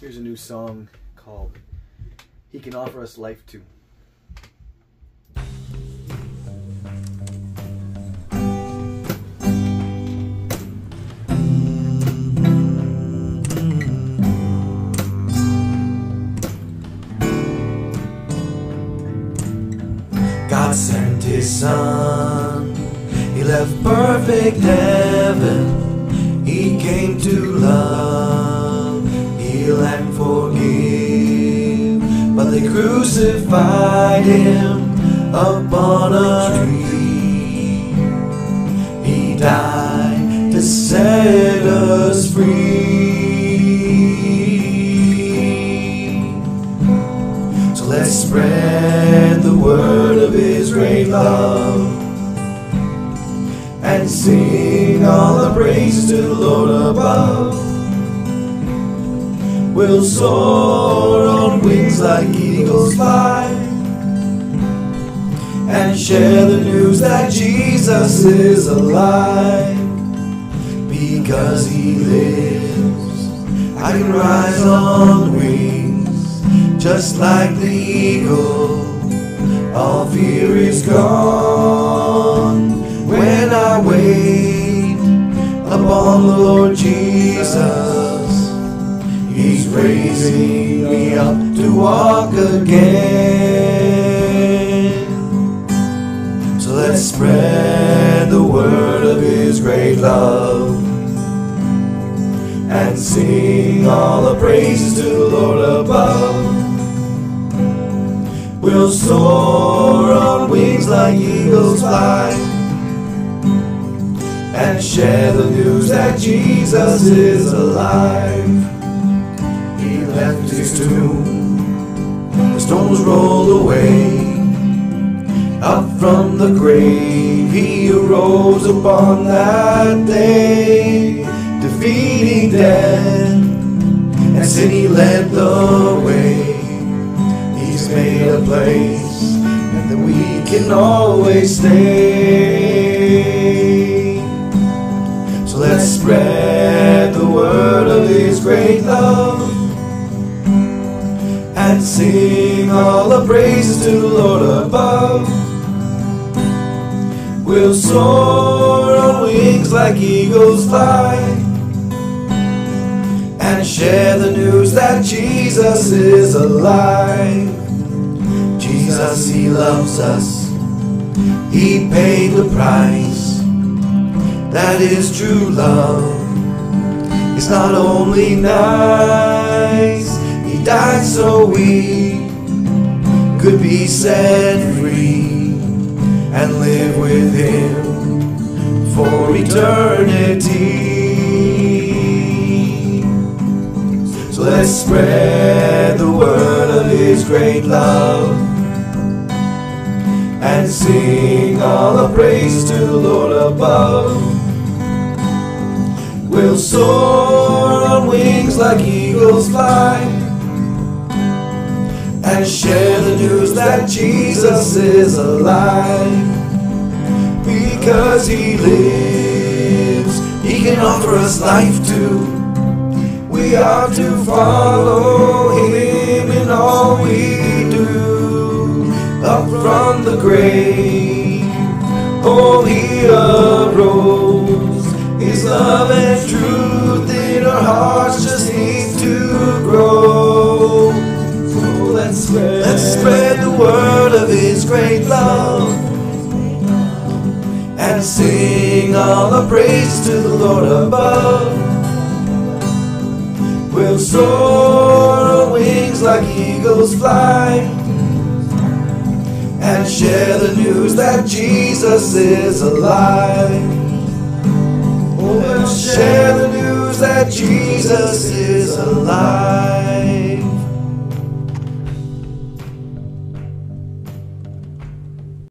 Here's a new song called He Can Offer Us Life Too. God sent his son. He left perfect heaven. He came to love, heal, and forgive. But they crucified him upon a tree. He died to set us free. So let's spread the word of his great love and sing all the praises to the Lord above. We'll soar on wings like eagles fly and share the news that Jesus is alive because he lives. I can rise on wings just like the eagle. All fear is gone when I wait upon the Lord Jesus. He's raising me up to walk again. So let's spread the word of His great love and sing all the praises to the Lord above. We'll soar on wings like eagles fly and share the news that Jesus is alive. His tomb, the stones rolled away. Up from the grave, he arose upon that day, defeating death, and sin he led the way. He's made a place that we can always stay. So let's spread the word of His great love and sing all the praises to the Lord above. We'll soar on wings like eagles fly and share the news that Jesus is alive. Jesus, He loves us. He paid the price. That is true love. It's not only nice, Died so we could be set free and live with Him for eternity. So let's spread the word of His great love and sing all the praise to the Lord above. We'll soar on wings like eagles fly and share the news that Jesus is alive. Because He lives, He can offer us life too. We are to follow Him in all we do. Up from the grave, oh, He arose. His love and truth word of His great love and sing all the praise to the Lord above. We'll soar on wings like eagles fly and share the news that Jesus is alive. Oh, we'll share the news that Jesus is alive.